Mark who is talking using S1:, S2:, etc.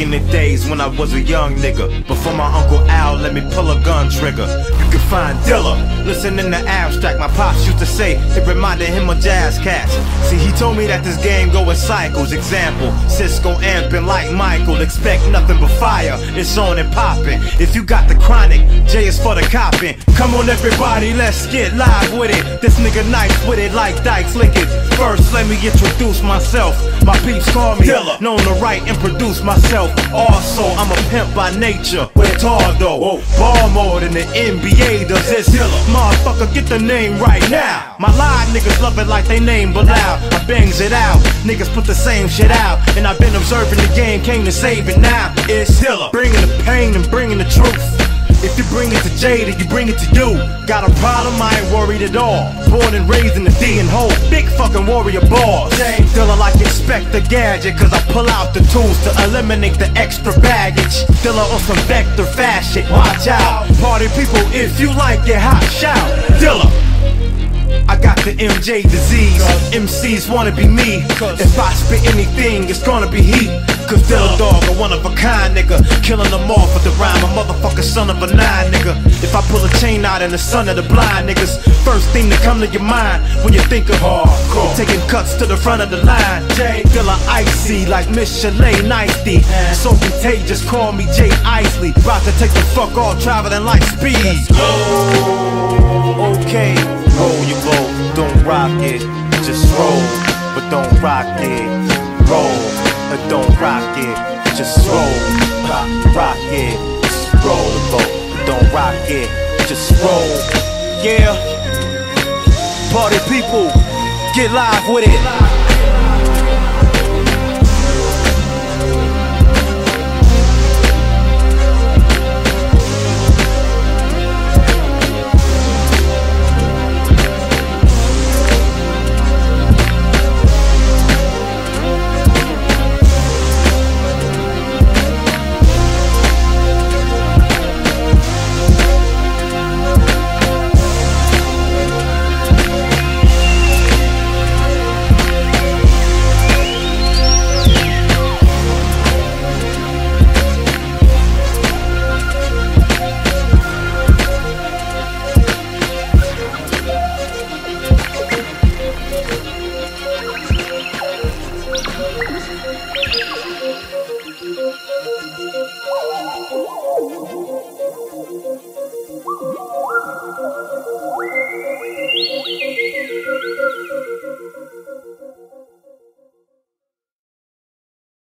S1: in the days when I was a young nigga. Before my Uncle Al let me pull a gun trigger. You can find Dilla. Listening the abstract, my pops used to say it reminded him of jazz cats. See, he told me that this game go in cycles. Example, Sisqo amping like Michael. Expect nothing but fire. It's on and popping. If you got the chronic, J is for the copping. Come on, everybody, let's get live with it. This nigga nice with it like Dykes lick it. First, let me introduce myself. My peeps call me Dilla. Known to write and produce myself. Also, I'm a pimp by nature. With Tardo. Ball more than the NBA does. It's Dilla. Motherfucker, get the name right now. My live niggas love it like they name Bilal. I bangs it out. Niggas put the same shit out. And I've been observing the game, came to save it now. It's Dilla. Bringing the pain and bringing the truth. If you bring it to then you bring it to you. Got a problem, I ain't worried at all. Born and raised in the D and hole. Big fucking warrior boss. Dilla like Inspector Gadget, cause I pull out the tools to eliminate the extra baggage. Dilla on some vector fashion. Watch out. Party people, if you like it, hot shout. Dilla. I got the MJ disease. MCs wanna be me. If I spit anything, it's gonna be heat. Cause Dilla Dog, a one of a kind nigga. Killing them off with the rhyme, a motherfucker son of a nine nigga. If I pull a chain out in the son of the blind niggas, first thing to come to your mind when you think of hardcore. Taking cuts to the front of the line. J Dilla icy like Miss Chalet Nicey. So contagious, call me Jay Isley. About to take the fuck off, traveling like speed. Okay, roll your boat, don't rock it, just roll, but don't rock it. Roll, but don't rock it, just roll, rock, rock it, just roll the boat, don't rock it, just roll. Yeah, party people, get live with it.
S2: Thank you.